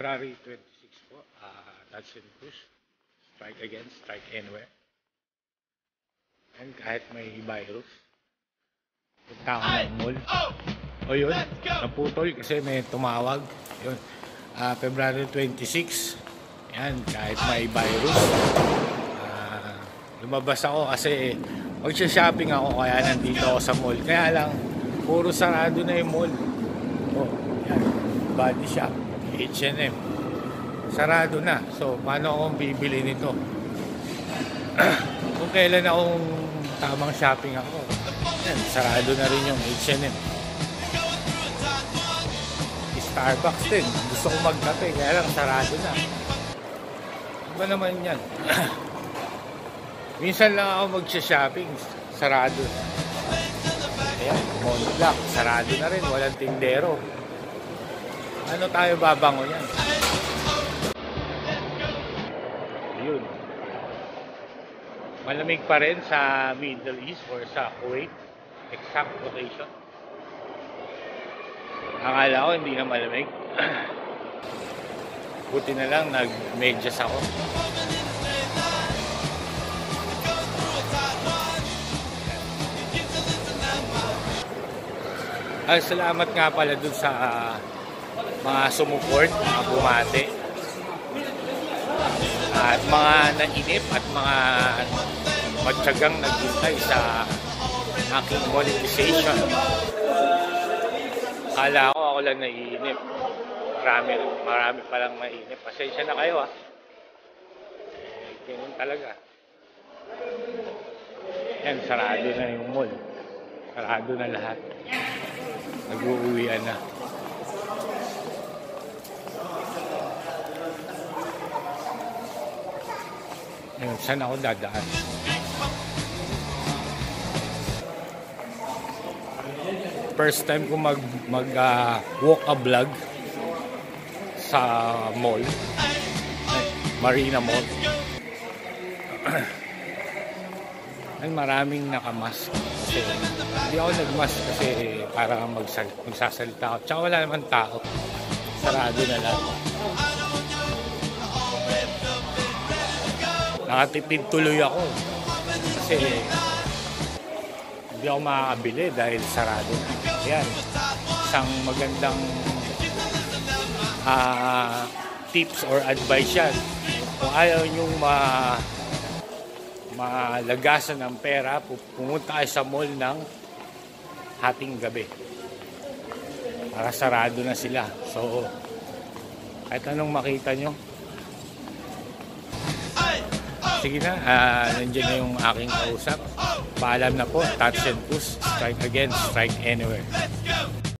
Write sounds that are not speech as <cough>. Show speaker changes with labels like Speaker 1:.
Speaker 1: February 26 po, uh, touch and push. Strike again, strike anywhere. And kahit may virus, punta ako ng mall. O yun, naputol kasi may tumawag. Yun, uh, February 26. Yan, kahit may virus. Uh, lumabas ako kasi magsha-shopping ako kaya nandito ako sa mall. Kaya lang, puro sarado na yung mall. O, yan, body shop, H&M. Sarado na. So, paano akong bibili nito? <clears throat> Kung kailan akong tamang shopping ako, yan, sarado na rin yung H&M. Starbucks din. Gusto ko magkape, kaya lang sarado na. Ano ba naman yan? <clears throat> Minsan lang ako magsha-shopping, sarado. Ayan, Montblanc, sarado na rin, walang tindero. Ano tayo babango yan? Ayun. Malamig pa rin sa Middle East or sa Kuwait. Exact location. Akala ko hindi na malamig. <clears throat> Buti na lang nag-medyas ako. Ay, salamat nga pala dun sa uh, mga sumuport, mga bumate. At mga nainip at mga matyagang naghintay sa aking monetization. Akala ko ako lang naiinip. Marami, marami palang mainip. Pasensya na kayo ah. Eh, ganun talaga. Yan, sarado na yung mall. Sarado na lahat. Nag-uuwian na. Ngayon, saan ako dadaan? First time ko mag, mag uh, walk a vlog sa mall. Marina Mall. <clears throat> Ay, maraming nakamask. Kasi hindi ako nagmask kasi para magsal magsasalita ako. Tsaka wala naman tao. Sarado na lang. Nakatipid tuloy ako. Kasi hindi ako makakabili dahil sarado na. Yan. Isang magandang uh, tips or advice yan. Kung ayaw nyong ma malagasan ng pera, pumunta kayo sa mall ng hating gabi. Para sarado na sila. So, kahit anong makita nyo, sige na, uh, nandiyan na yung aking kausap. Paalam na po, touch and push, strike again, strike anywhere.